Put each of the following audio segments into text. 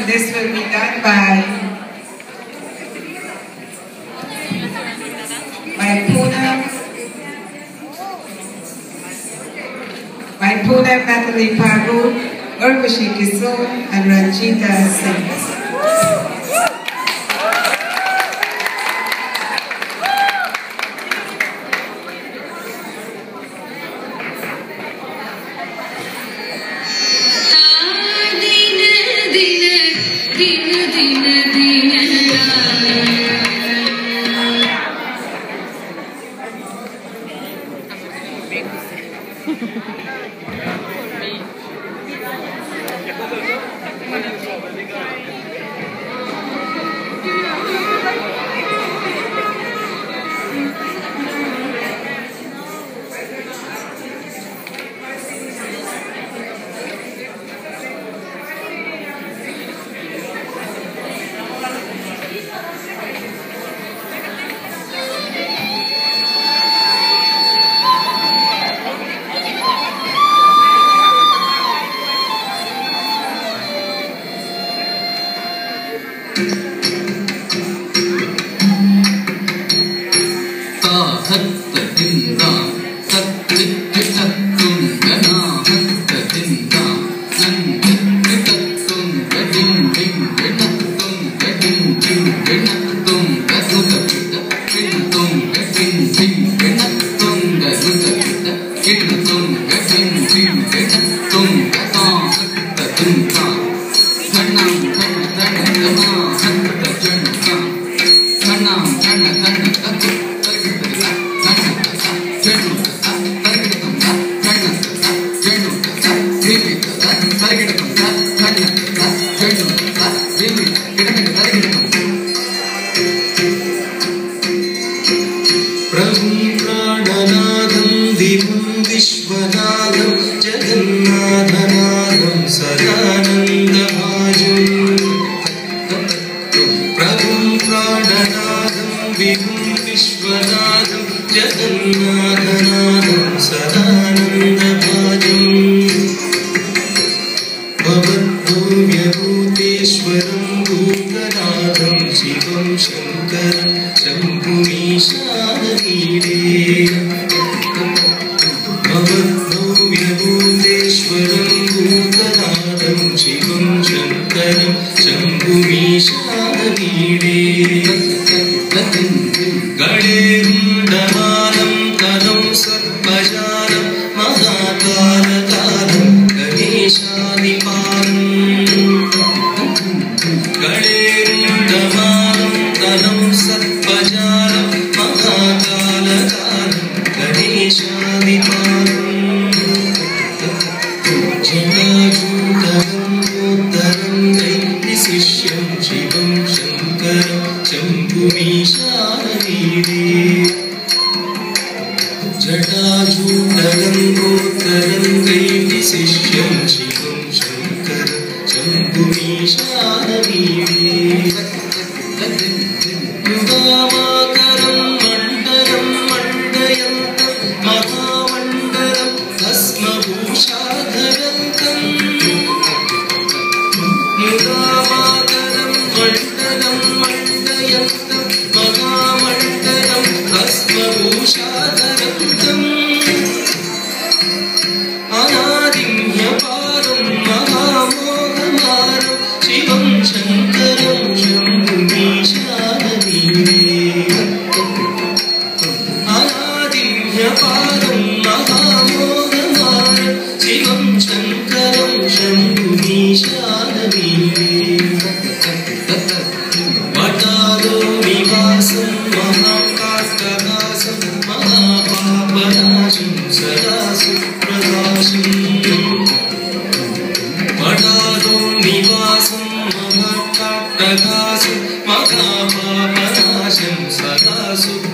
and this will be done by by Poonam, by Poonam Natalie Paru, Urvashi Kisor, and Ranjita Singh. Thank you. thân పరిగెడటం కన్య వెళ్ళు వెళ్ళి గిటగిట పరిగెడటం ప్రభు ప్రాణనాథం దివం విశ్వనాథం జగన్నాథనాథం సదానందభాజం ప్రభు ప్రాణనాథం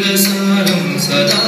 दसारं सदा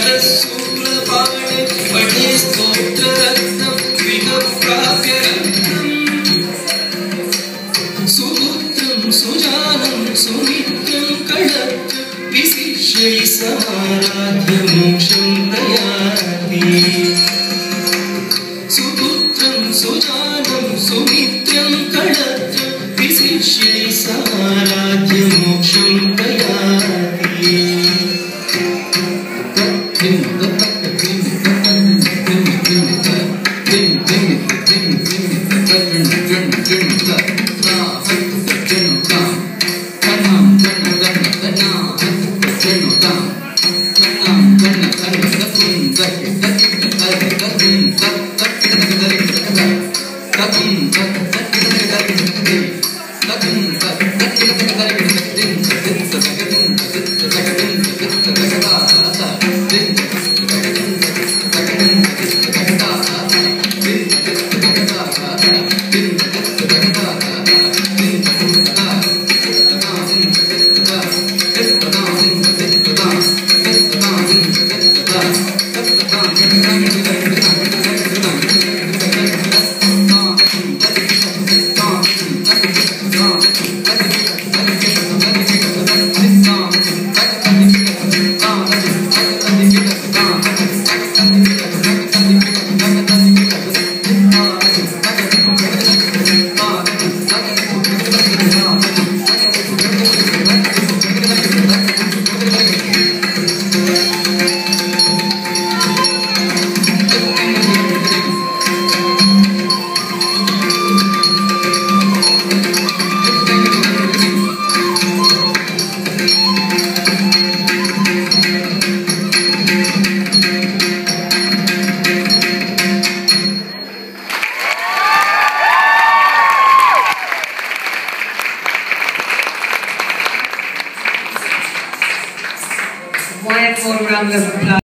Yes.